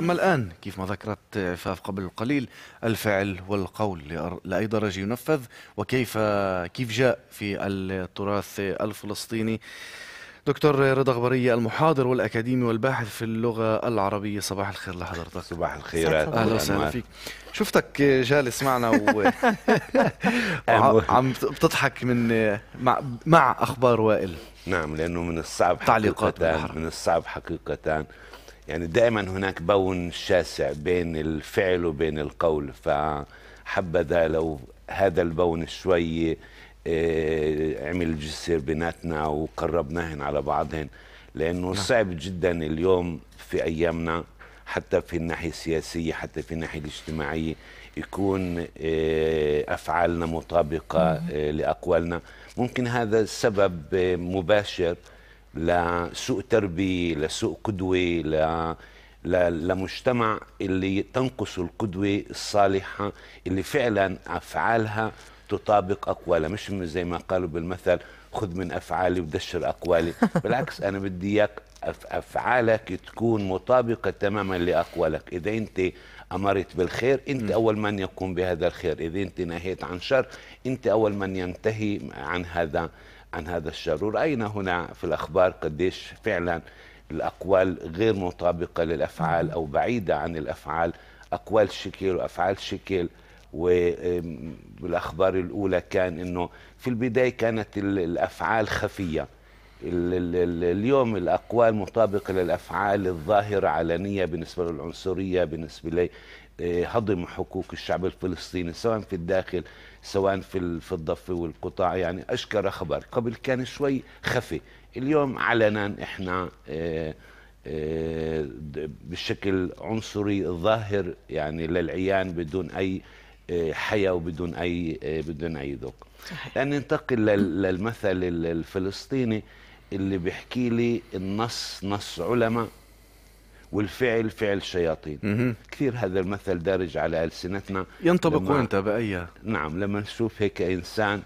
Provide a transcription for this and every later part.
أما الآن كيف ما ذكرت عفاف قبل قليل الفعل والقول لأي درجة ينفذ وكيف كيف جاء في التراث الفلسطيني. دكتور رضا غبرية المحاضر والأكاديمي والباحث في اللغة العربية صباح الخير لحضرتك. صباح الخيرات أهلا وسهلا فيك. شفتك جالس معنا و... وعم بتضحك من مع, مع أخبار وائل. نعم لأنه من الصعب تعليقات من الصعب حقيقة يعني دائما هناك بون شاسع بين الفعل وبين القول فحبذا لو هذا البون شوي آه، عمل جسر بيناتنا وقربناهن على بعضهن لأنه نعم. صعب جدا اليوم في أيامنا حتى في الناحية السياسية حتى في الناحية الاجتماعية يكون آه، أفعالنا مطابقة آه، لأقوالنا ممكن هذا سبب مباشر لسوء تربية لسوء قدوة ل لمجتمع اللي تنقص القدوة الصالحة اللي فعلا أفعالها تطابق أقوالها. مش زي ما قالوا بالمثل خذ من أفعالي ودشر أقوالي. بالعكس أنا بدي إياك أفعالك تكون مطابقة تماما لأقوالك. إذا أنت أمرت بالخير أنت أول من يقوم بهذا الخير. إذا أنت نهيت عن شر أنت أول من ينتهي عن هذا عن هذا الشر ورأينا هنا في الأخبار قديش فعلا الأقوال غير مطابقة للأفعال أو بعيدة عن الأفعال؟ أقوال شكل وأفعال شكل. والأخبار الأولى كان إنه في البداية كانت الأفعال خفية. اليوم الأقوال مطابقة للأفعال الظاهرة علنية بالنسبة للعنصرية بالنسبة لهضم حقوق الشعب الفلسطيني سواء في الداخل سواء في في الضفه والقطاع يعني أشكر خبر. قبل كان شوي خفي. اليوم علنا إحنا آه، آه، بشكل عنصري ظاهر يعني للعيان بدون أي حياة وبدون أي بدون أي ذوق. لأن ننتقل للمثل الفلسطيني اللي بيحكي لي النص نص علماء والفعل فعل شياطين. كثير هذا المثل دارج على ألسنتنا. ينطبق وانت بأي نعم لما نشوف هيك إنسان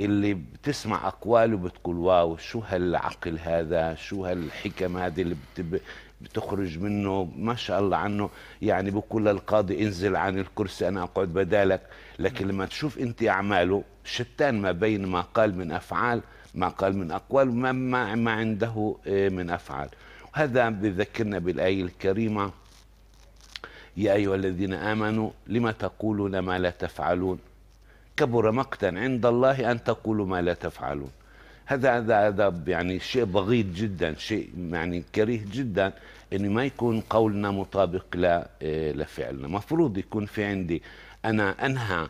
اللي بتسمع أقواله بتقول واو شو هالعقل هذا؟ شو هالحكم هذه اللي بتب... بتخرج منه؟ ما شاء الله عنه. يعني بقول للقاضي انزل عن الكرسي أنا أقعد بدالك. لكن لما تشوف أنت أعماله شتان ما بين ما قال من أفعال ما قال من أقوال وما ما, ما عنده آه، من أفعال. وهذا بذكرنا بالآية الكريمة. يا أيها الذين آمنوا لما تقولون ما لا تفعلون؟ كبر مقتا عند الله أن تقولوا ما لا تفعلون. هذا هذا هذا يعني شيء بغيض جدا شيء يعني كريه جدا إنه ما يكون قولنا مطابق آه، لفعلنا. مفروض يكون في عندي أنا أنهى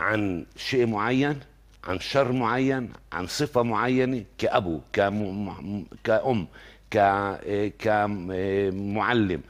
عن شيء معين عن شر معين عن صفة معينة كأبو كأم. كمعلم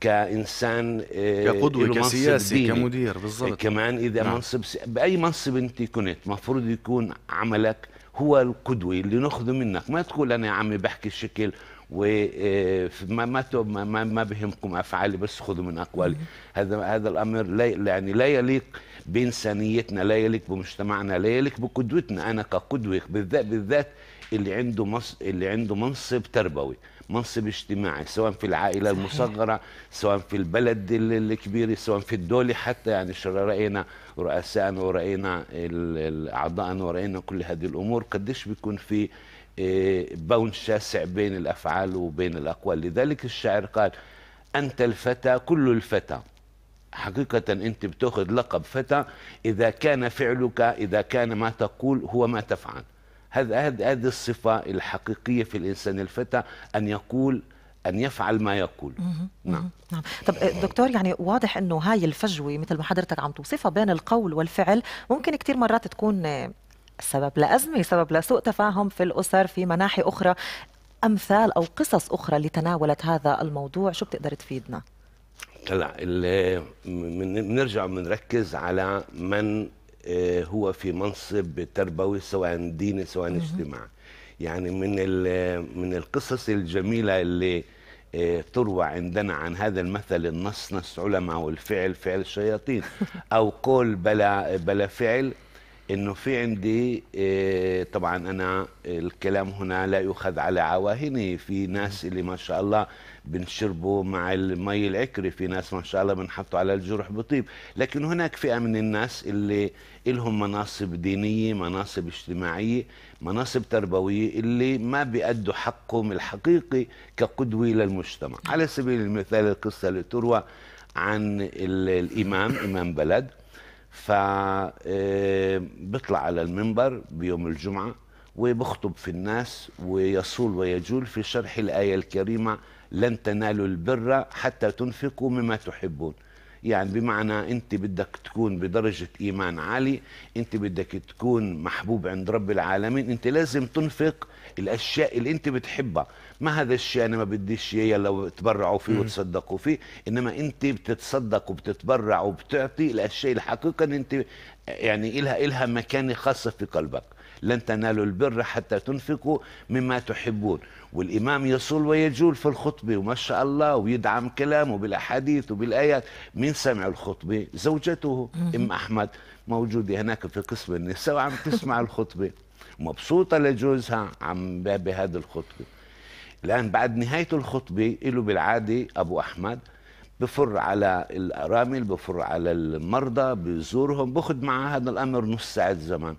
كإنسان آه، كقدوة كسياسي كمدير بالضبط. كمان إذا نعم. منصب بأي منصب أنت كنت مفروض يكون عملك هو القدوة اللي ناخذه منك. ما تقول أنا يا عمي بحكي الشكل وما ما ما ما بهمكم أفعالي بس خذوا من أقوالي. هذا هذا الأمر لا يعني لا يليق بإنسانيتنا لا يليق بمجتمعنا لا يليق بقدوتنا. أنا كقدوة بالذات بالذات اللي عنده مص... اللي عنده منصب تربوي منصب اجتماعي سواء في العائلة صحيح. المصغرة سواء في البلد الكبير سواء في الدولة حتى يعني رأينا رؤساءنا ورأينا الأعضاء ورأينا كل هذه الأمور قديش بيكون في آه، بون شاسع بين الأفعال وبين الأقوال. لذلك الشاعر قال أنت الفتى كل الفتى. حقيقة أنت بتأخذ لقب فتى إذا كان فعلك إذا كان ما تقول هو ما تفعل. هذا هذه الصفة الحقيقية في الإنسان الفتى أن يقول أن يفعل ما يقول. نعم. نعم. طب دكتور يعني واضح أنه هاي الفجوة مثل ما حضرتك عم توصفها بين القول والفعل ممكن كثير مرات تكون سبب لأزمة سبب لسوء تفاهم في الأسر في مناحي أخرى. أمثال أو قصص أخرى اللي تناولت هذا الموضوع شو بتقدر تفيدنا؟ هلا بنرجع بنركز على من آه، هو في منصب تربوي سواء ديني سواء اجتماعي. يعني من من القصص الجميلة اللي آه، تروى عندنا عن هذا المثل النص نص علماء والفعل فعل الشياطين أو قول بلا بلا فعل إنه في عندي آه، طبعا أنا الكلام هنا لا يؤخذ على عواهني. في ناس اللي ما شاء الله بنشربوا مع المي العكري في ناس ما شاء الله بنحطوا على الجرح بطيب. لكن هناك فئة من الناس اللي لهم مناصب دينية مناصب اجتماعية مناصب تربوية اللي ما بيأدوا حقهم الحقيقي كقدوة للمجتمع. على سبيل المثال القصة اللي تروى عن الإمام إمام بلد. فبيطلع آه، على المنبر بيوم الجمعة وبخطب في الناس ويصول ويجول في شرح الآية الكريمة لن تنالوا البر حتى تنفقوا مما تحبون يعني بمعنى أنت بدك تكون بدرجة إيمان عالي أنت بدك تكون محبوب عند رب العالمين أنت لازم تنفق الأشياء اللي أنت بتحبها. ما هذا الشيء أنا ما بديش إياه لو تبرعوا فيه وتصدقوا فيه. إنما أنت بتتصدق وبتتبرع وبتعطي الأشياء الحقيقة إن أنت يعني إلها إلها مكانة خاصة في قلبك. لن تنالوا البر حتى تنفقوا مما تحبون. والإمام يصول ويجول في الخطبة وما شاء الله ويدعم كلامه بالأحاديث وبالآيات. من سمع الخطبة؟ زوجته أم أحمد موجودة هناك في قسم النساء وعم تسمع الخطبة. مبسوطة لجوزها عم بهذه الخطبة. الآن بعد نهاية الخطبة له بالعادة أبو أحمد بفر على الأرامل بفر على المرضى بزورهم بأخذ معه هذا الأمر نص ساعة زمان.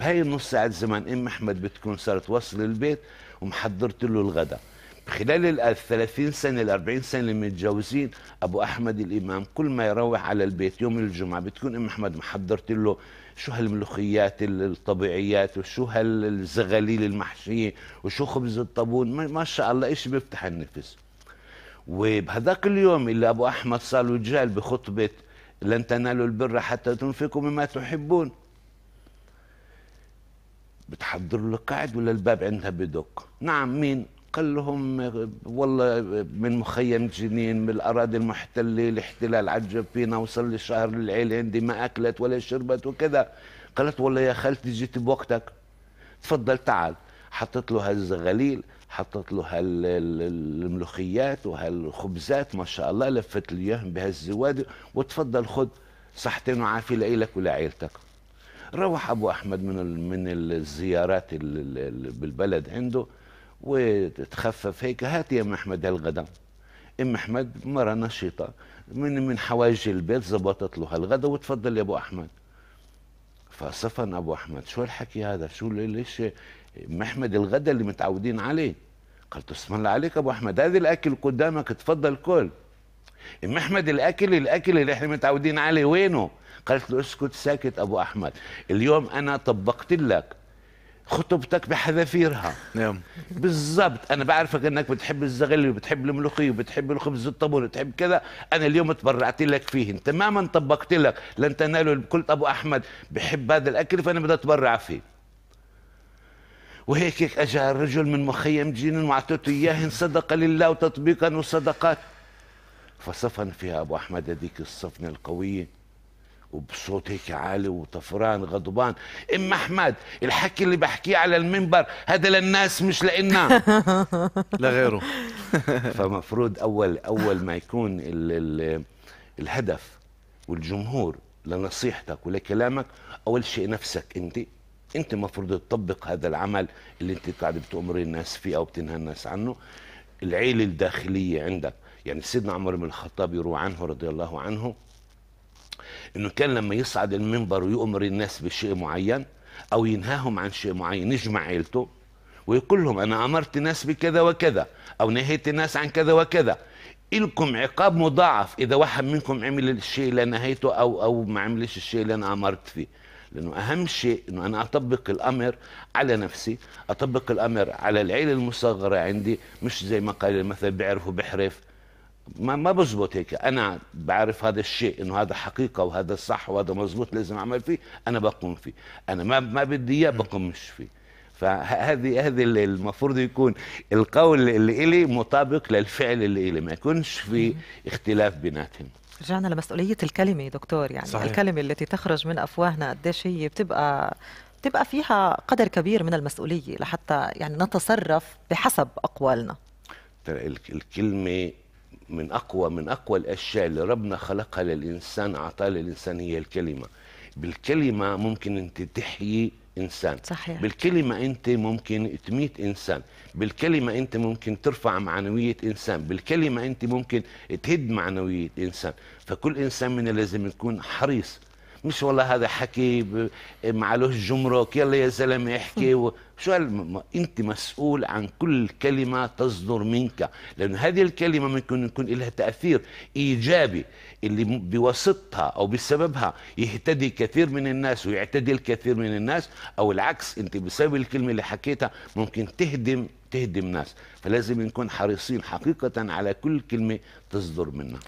بهي النص ساعة زمان أم أحمد بتكون صارت وصل البيت ومحضرت له الغداء. خلال ال 30 سنة ال 40 سنة اللي متجوزين أبو أحمد الإمام كل ما يروح على البيت يوم الجمعة بتكون أم أحمد محضرت له شو هالملوخيات الطبيعيات وشو هالزغاليل المحشية وشو خبز الطابون؟ ما شاء الله إيش بيفتح النفس. وبهذاك اليوم اللي أبو أحمد صار له جال بخطبة لن تنالوا البر حتى تنفقوا مما تحبون. بتحضر له قاعد ولا الباب عندها بدق؟ نعم مين؟ قال لهم والله من مخيم جنين من الأراضي المحتلة الاحتلال عجب فينا وصل لي شهر العيلة عندي ما أكلت ولا شربت وكذا. قالت والله يا خالتي جيت بوقتك. تفضل تعال. حطت له هالزغاليل حطت له هالملوخيات وهالخبزات ما شاء الله لفت لي إياهم بهالزوادي. وتفضل خذ صحتين وعافية لإلك ولعيلتك. روح أبو أحمد من من الزيارات بالبلد عنده. وتخفف هيك. هات يا ام احمد هالغدا. إم احمد مرة نشيطه من من حوايج البيت زبطت له هالغدا وتفضل يا أبو أحمد. فصفن أبو أحمد شو الحكي هذا؟ شو ليش إم احمد الغدا اللي متعودين عليه؟ قلت اسم الله عليك أبو أحمد هذا الأكل قدامك تفضل كل. إم احمد الاكل الأكل اللي إحنا متعودين عليه وينه؟ قالت له اسكت ساكت أبو أحمد. اليوم أنا طبقت لك. خطبتك بحذافيرها. نعم. بالضبط. أنا بعرفك إنك بتحب الزغل وبتحب الملوخية وبتحب الخبز الطابون وبتحب كذا. أنا اليوم تبرعت لك فيه. تماما طبقت لك لن تنالوا قلت ابو أحمد بحب هذا الأكل فأنا بدي أتبرع فيه. وهيك هيك اجى الرجل من مخيم جنين وأعطيته إياه صدقه لله وتطبيقا وصدقات. فصفن فيها أبو أحمد هذيك الصفنة القوية. وبصوت هيك عالي وطفران غضبان. ام أحمد الحكي اللي بحكيه على المنبر هذا للناس مش لإلنا لغيره فمفروض أول أول ما يكون ال ال الهدف والجمهور لنصيحتك ولكلامك أول شيء نفسك أنت. أنت المفروض تطبق هذا العمل اللي أنت قاعد بتأمري الناس فيه أو بتنهى الناس عنه. العيلة الداخلية عندك يعني سيدنا عمر بن الخطاب يروى عنه رضي الله عنه إنه كان لما يصعد المنبر ويؤمر الناس بشيء معين أو ينهاهم عن شيء معين يجمع عيلته ويقول لهم أنا أمرت الناس بكذا وكذا أو نهيت الناس عن كذا وكذا. إلكم عقاب مضاعف إذا واحد منكم عمل الشيء اللي نهيته أو أو ما عملش الشيء اللي أنا أمرت فيه. لأنه أهم شيء إنه أنا أطبق الأمر على نفسي أطبق الأمر على العيلة المصغرة عندي مش زي ما قال المثل بيعرفوا بحرف. ما ما بزبط هيك. أنا بعرف هذا الشيء إنه هذا حقيقة وهذا صح وهذا مزبوط لازم أعمل فيه أنا بقوم فيه. أنا ما ما بدي إياه بقومش فيه. فهذه هذه المفروض يكون القول اللي إلي مطابق للفعل اللي إلي ما يكونش في اختلاف بيناتهم. رجعنا لمسؤولية الكلمة دكتور. يعني صحيح. الكلمة التي تخرج من أفواهنا قديش هي بتبقى بتبقى فيها قدر كبير من المسؤولية لحتى يعني نتصرف بحسب أقوالنا. الكلمة من اقوى من أقوى الأشياء اللي ربنا خلقها للإنسان أعطاها للإنسان هي الكلمة. بالكلمة ممكن أنت تحيي إنسان. صحيح. بالكلمة أنت ممكن تميت إنسان. بالكلمة أنت ممكن ترفع معنوية إنسان. بالكلمة أنت ممكن تهد معنوية إنسان. فكل إنسان منا لازم يكون حريص. مش والله هذا حكي معلوش جمرك يلا يا زلمة احكي و... الم... أنت مسؤول عن كل كلمة تصدر منك لأن هذه الكلمة ممكن يكون لها تأثير إيجابي اللي بواسطها أو بسببها يهتدي كثير من الناس ويعتدي الكثير من الناس أو العكس أنت بسبب الكلمة اللي حكيتها ممكن تهدم تهدم ناس فلازم نكون حريصين حقيقة على كل كلمة تصدر منا.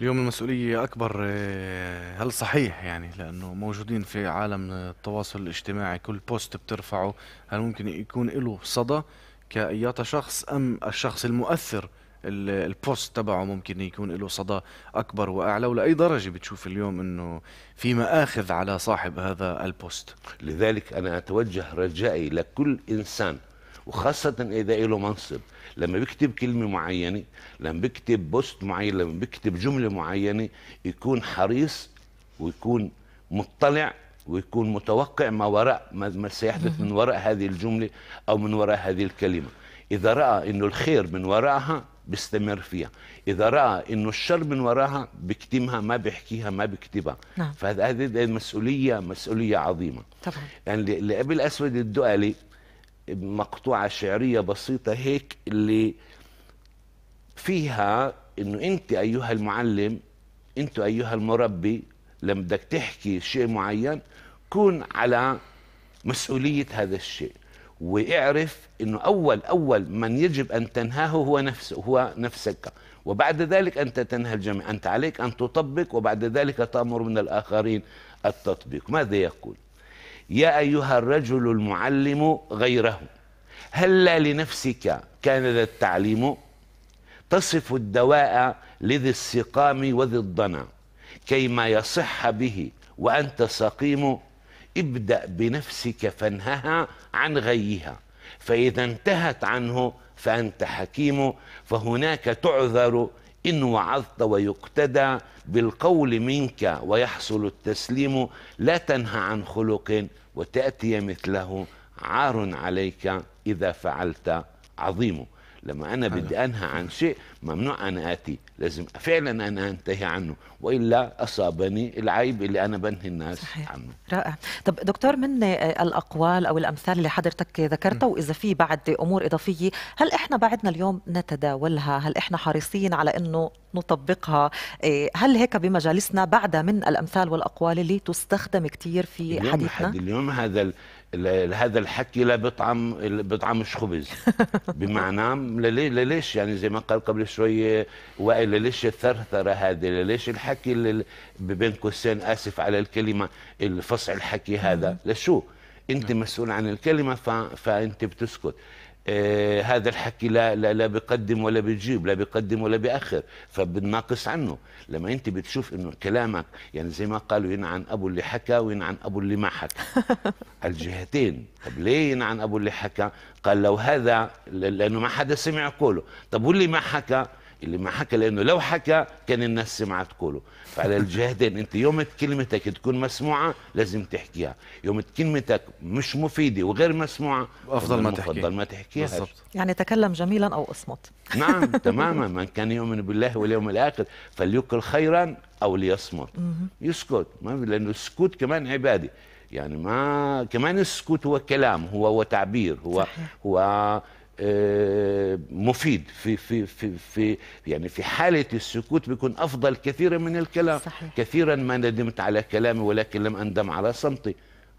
اليوم المسؤولية أكبر آه، هل صحيح يعني؟ لأنه موجودين في عالم التواصل الاجتماعي كل بوست بترفعه هل ممكن يكون له صدى كأيات شخص أم الشخص المؤثر؟ ال post تبعه ممكن يكون له صدى أكبر وأعلى ولأي درجة بتشوف اليوم إنه في مآخذ على صاحب هذا ال post؟ لذلك أنا أتوجه رجائي لكل إنسان وخاصة إذا له منصب. لما بيكتب كلمة معينة لما بيكتب post معين لما بيكتب جملة معينة يكون حريص ويكون مطلع ويكون متوقع ما وراء ما سيحدث من وراء هذه الجملة أو من وراء هذه الكلمة. إذا رأى إنه الخير من وراءها بيستمر فيها. إذا رأى إنه الشر من وراها بيكتمها ما بيحكيها ما بيكتبها. نعم. فهذه هذه مسؤولية مسؤولية عظيمة. طبعا. يعني لأبي الأسود الدؤلي مقطوعة شعرية بسيطة هيك اللي فيها إنه أنت أيها المعلم أنت أيها المربي لما بدك تحكي شيء معين كون على مسؤولية هذا الشيء. واعرف إنه أول أول من يجب أن تنهاه هو نفسه هو نفسك. وبعد ذلك أنت تنهى الجميع. أنت عليك أن تطبق وبعد ذلك تأمر من الآخرين التطبيق. ماذا يقول؟ يا أيها الرجل المعلم غيره هلا لنفسك كان ذا التعليم؟ تصف الدواء لذي السقام وذي الضنا كيما يصح به وأنت سقيم ابدأ بنفسك فانهها عن غيها فإذا انتهت عنه فأنت حكيم فهناك تعذر إن وعظت ويقتدى بالقول منك ويحصل التسليم لا تنهى عن خلق وتأتي مثله عار عليك إذا فعلت عظيم لما أنا بدي أنهى عن شيء ممنوع أنا آتي. لازم فعلا أنا أنتهي عنه. وإلا أصابني العيب اللي أنا بنهي الناس صحيح. عنه. رائع. طب دكتور من الأقوال أو الأمثال اللي حضرتك ذكرتها وإذا في بعد أمور إضافية هل إحنا بعدنا اليوم نتداولها؟ هل إحنا حريصين على أنه نطبقها؟ إيه، هل هيك بمجالسنا بعد من الأمثال والأقوال اللي تستخدم كثير في اليوم حديثنا؟ اليوم هذا هذا الحكي لا بطعم بطعمش خبز بمعنى ليش يعني زي ما قال قبل شوية وائل ليش الثرثرة هذه؟ ليش الحكي اللي بين قوسين آسف على الكلمة الفصع الحكي هذا؟ لشو؟ انت مسؤول عن الكلمة فانت بتسكت. هذا الحكي لا لا لا بيقدم ولا بيجيب لا بيقدم ولا بيأخر فبناقص عنه. لما أنت بتشوف إنه كلامك يعني زي ما قالوا ينعن أبو اللي حكى وينعن أبو اللي ما حكى. الجهتين. طب ليه ينعن أبو اللي حكى؟ قال لو هذا لأنه ما حدا سمع قوله. طب واللي ما حكى؟ اللي ما حكى لأنه لو حكى كان الناس سمعت قوله فعلى الجهدين أنت يوم كلمتك تكون مسموعة لازم تحكيها. يوم كلمتك مش مفيدة وغير مسموعة أفضل ما تحكي افضل ما تحكيها بالضبط. يعني تكلم جميلا أو أصمت. نعم تماما. من كان يؤمن بالله واليوم الآخر فليقل خيرا أو ليصمت. يسكت. ما لأنه السكوت كمان عبادة. يعني ما كمان السكوت هو كلام هو هو تعبير هو صحيح. هو مفيد في في في في يعني في حالة السكوت بيكون أفضل كثيرا من الكلام صحيح. كثيرا ما ندمت على كلامي ولكن لم أندم على صمتي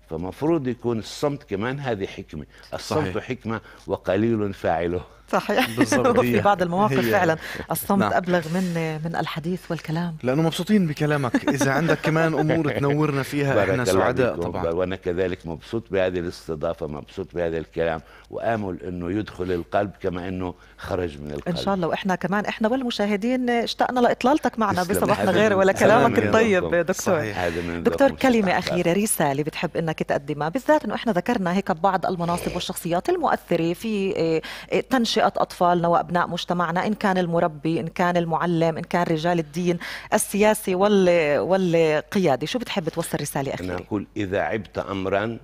فمفروض يكون الصمت كمان هذه حكمة الصمت صحيح. حكمة وقليل فاعله صحيح. بالضبط في بعض المواقف هي. فعلا. الصمت نعم. أبلغ من من الحديث والكلام. لأنه مبسوطين بكلامك. إذا عندك كمان أمور تنورنا فيها إحنا سعداء طبعا. وأنا كذلك مبسوط بهذه الاستضافة مبسوط بهذا الكلام. وآمل إنه يدخل القلب كما إنه خرج من القلب. إن شاء الله. وإحنا كمان إحنا والمشاهدين اشتقنا لإطلالتك معنا. بصباحنا غير ولا كلامك الطيب دكتور. صحيح. دكتور كلمه أخيرة رسالة بتحب إنك تقدمها. بالذات إنه إحنا ذكرنا هيك بعض المناصب والشخصيات المؤثرة في آه، آه، تنشئه فئة أطفالنا وأبناء مجتمعنا إن كان المربي إن كان المعلم إن كان رجال الدين السياسي والقيادي. شو بتحب توصل رسالة أخيرة؟ أنا أقول إذا عبت أمرا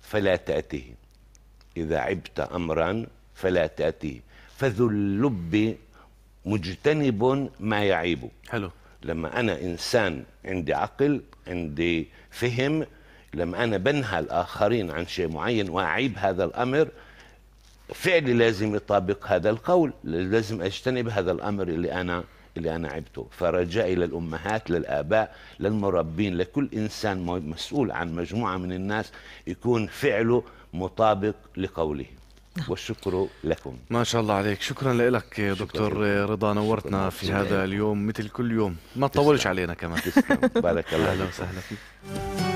فلا تأتيه إذا عبت أمرا فلا تأتيه فذو اللب مجتنب ما يعيب. حلو. لما أنا إنسان عندي عقل عندي فهم لما أنا بنهى الآخرين عن شيء معين وأعيب هذا الأمر فعلي لازم يطابق هذا القول لازم أجتنب هذا الأمر اللي أنا اللي أنا عبته. فرجائي للأمهات للآباء للمربين لكل إنسان مسؤول عن مجموعة من الناس يكون فعله مطابق لقوله. نعم. والشكر لكم. ما شاء الله عليك. شكرا لك دكتور رضا. نورتنا في هذا اليوم مثل كل يوم. ما تطولش علينا كمان. بارك الله أهلا وسهلا فيك.